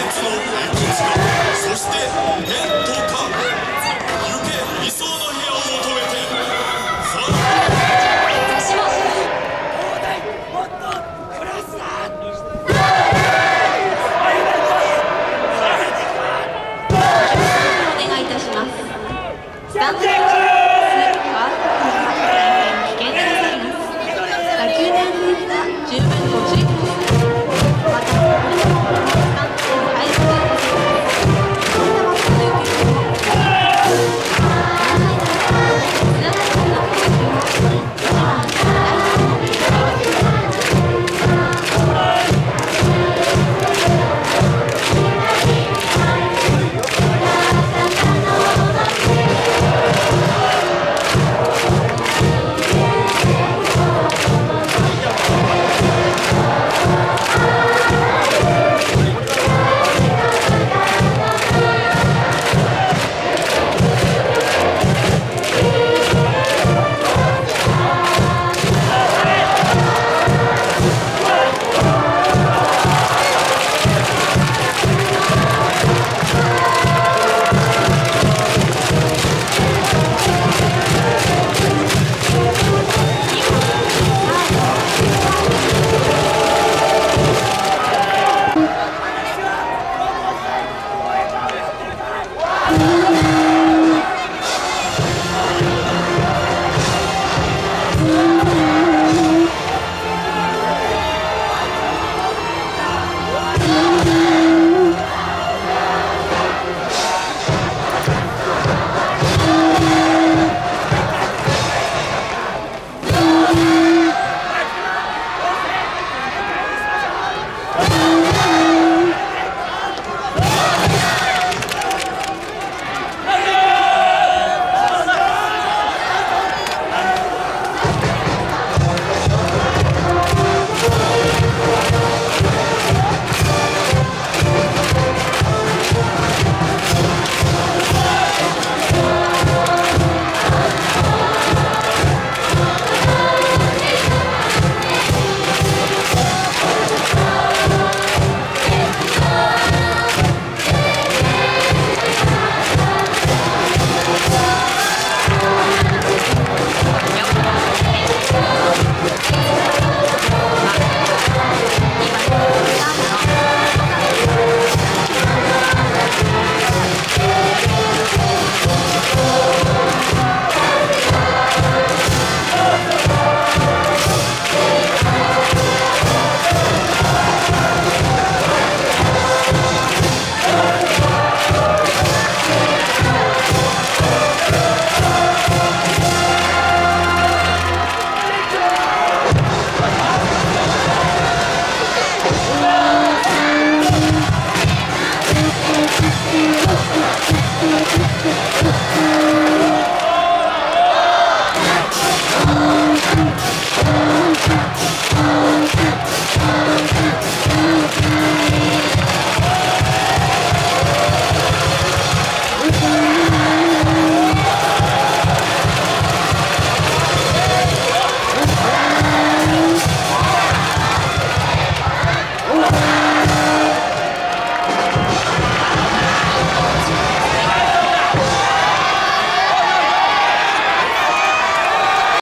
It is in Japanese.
設のそしてペット行け理想の部屋を求めてさあ私ももっとお願いいたします。